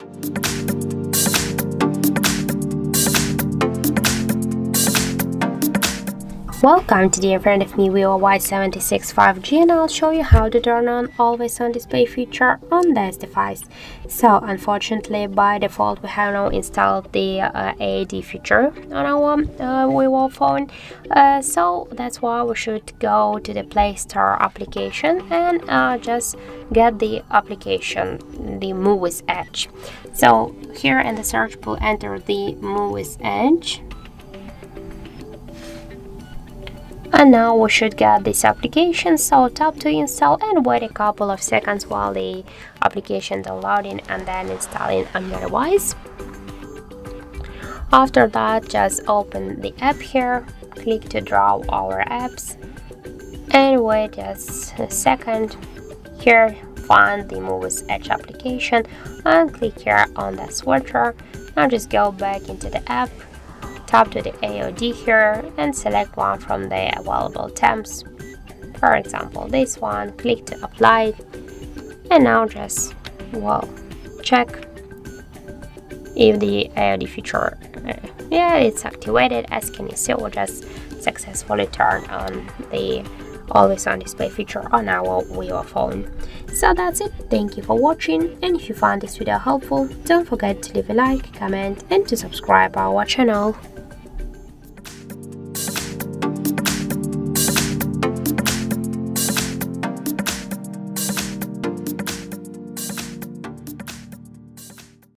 Thank you. Welcome to the front of me Vivo Y76 5G and I'll show you how to turn on always on display feature on this device. So unfortunately by default we have now installed the uh, AOD feature on our uh, Vivo phone uh, so that's why we should go to the Play Store application and uh, just get the application the Muviz Edge. So here in the search we'll enter the Muviz Edge and now we should get this application so tap to install and wait a couple of seconds while the application downloading and then installing on your device. After that just open the app here click to draw our apps and wait just a second. Here find the Muviz Edge application and click here on the switcher. Now just go back into the app tap to the AOD here and select one from the available temps. For example, this one, click to apply and now just, well, check if the AOD feature, uh, yeah, it's activated. As can you see, we just successfully turned on the always on display feature on our Vivo phone. So that's it, thank you for watching and if you found this video helpful, don't forget to leave a like, comment and to subscribe our channel.